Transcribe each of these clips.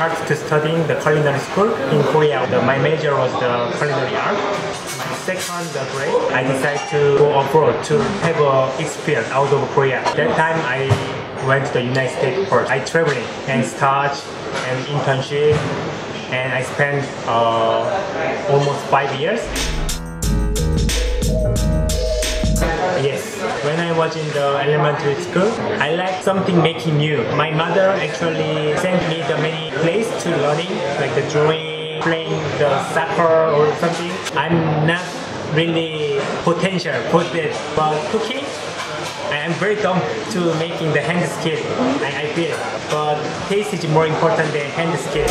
started to studying the culinary school in Korea. My major was the culinary art. My second grade, I decided to go abroad to have a experience out of Korea. That time I went to the United States first. I traveling and start an internship and I spent uh, almost five years. Yes, when I was in the elementary school, I like something making new. My mother actually sent me the many place to learning, like the drawing, playing the soccer or something. I'm not really potential for that, but cooking, I am very dumb to making the hand skill. I, I feel, but taste is more important than hand skill.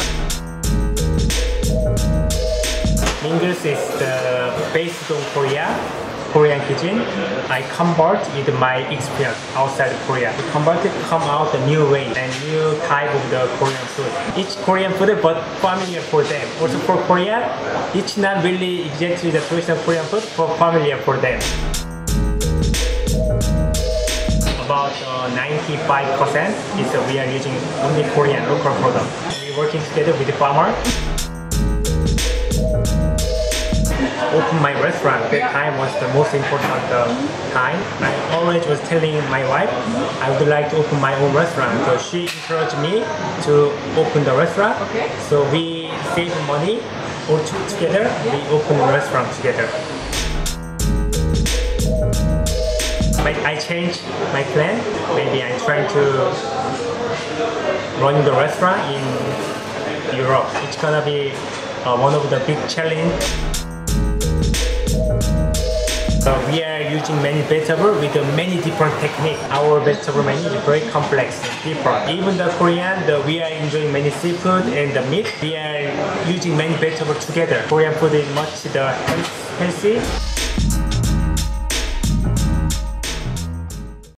Mingles is the based on Korea, Korean cuisine. I convert with my experience outside Korea. I convert it come out a new way and new type of the Korean food. Each Korean food but familiar for them. Also for Korea, it's not really exactly the traditional Korean food, but familiar for them. About uh, 95% is uh, we are using only Korean local product. We working together with the farmer my restaurant. That time was the most important uh, time. I always was telling my wife I would like to open my own restaurant. So she encouraged me to open the restaurant. Okay. So we save money all together. We open the restaurant together. But I changed my plan. Maybe I'm trying to run the restaurant in Europe. It's gonna be uh, one of the big challenge. So we are using many vegetables with uh, many different techniques. Our vegetable menu is very complex, different. Even the Korean, the, we are enjoying many seafood and the meat. We are using many vegetables together. Korean food is much the health- healthy.